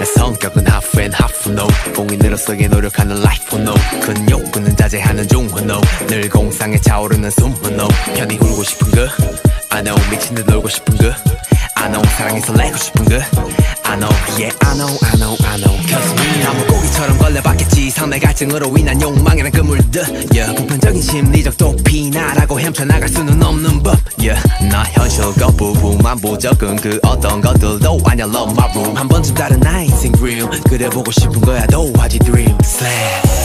내 성격은 half and half no. 공인으로서의 노력하는 life no. 큰 욕구는 자제하는 중후 no. 늘 공상에 차오르는 숨후 no. 편히 울고 싶은 그 I know 미친 듯 놀고 싶은 그 I know 사랑에 설레고 싶은 그 I know yeah I know I know I know. Cause me. 나 물고기처럼 걸려봤겠지. 상대 갈증으로 인한 욕망이란 그물들. Yeah. 보편적인 심리적 도피나라고 헤쳐나갈 수는 없는 법. Yeah. 나 현실 거부부만 보적은 그 어떤 것들도 아냐 love my room. 한 번쯤 다른 나의 인생 dream 그래 보고 싶은 거야 도화지 dream. Slap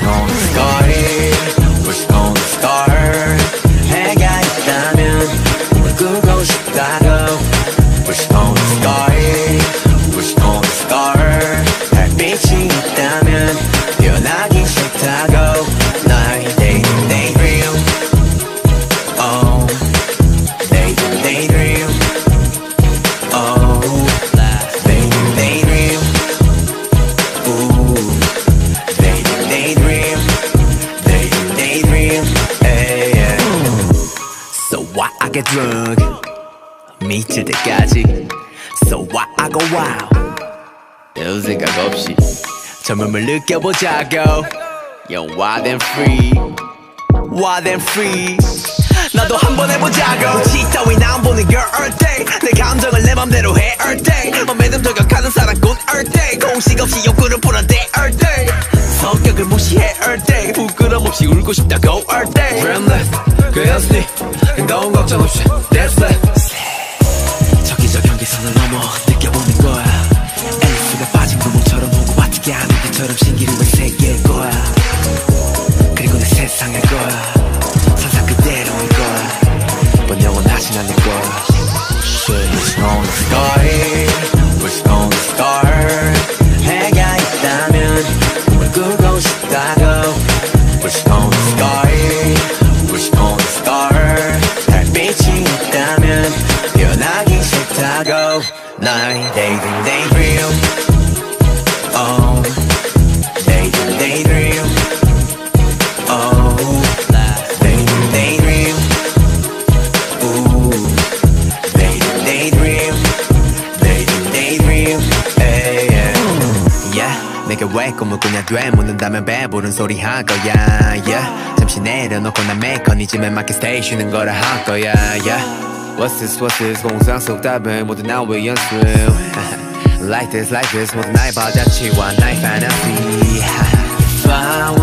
Shit, it's gonna start It's gonna start 해가 있다면 꿈을 꾸고 싶다고 It's gonna start It's gonna start 달빛이 있다면 변하기 싫다고 why I get drunk 미칠 때까지 So why I go wild 별 생각 없이 젊음을 느껴보자고 Yo wild and free Wild and free 나도 한번 해보자고 지 따위 나안 보는 girl all day 내 감정을 내 맘대로 해 all day 맘에든 저격하는 사랑꾼 all day 공식 없이 욕구를 풀어대 all day 성격을 무시해 all day 부끄럼 없이 울고 싶다고 all day. Dreamless 그였으니 너무 걱정 없이. That's it 저기저 경계선을 넘어 느껴보는 거야. 앨리스가 빠진 구멍처럼 오고 어떻게 하는 것처럼 신기루에 새길 거야. 그리고 내 세상일 거야. 상상 그대로일 거야. 넌 영원하진 않을 거야. Shit, it's start It's 꾸고 싶다고 It's gonna start It's gonna start 달빛이 있다면 변하기 싫다고 나의 daydream daydream Oh 왜 꿈을 꾸냐 돼 묻는다면 배부른 소리 할 거야 yeah. 잠시 내려놓고 난 메커니즘에 맞게 스테이 쉬는 거라 할 거야 yeah. What's this what's this 공상 속 답은 모두 나의 연습 Like this like this 모두 나의 바자치와 나의 fantasy If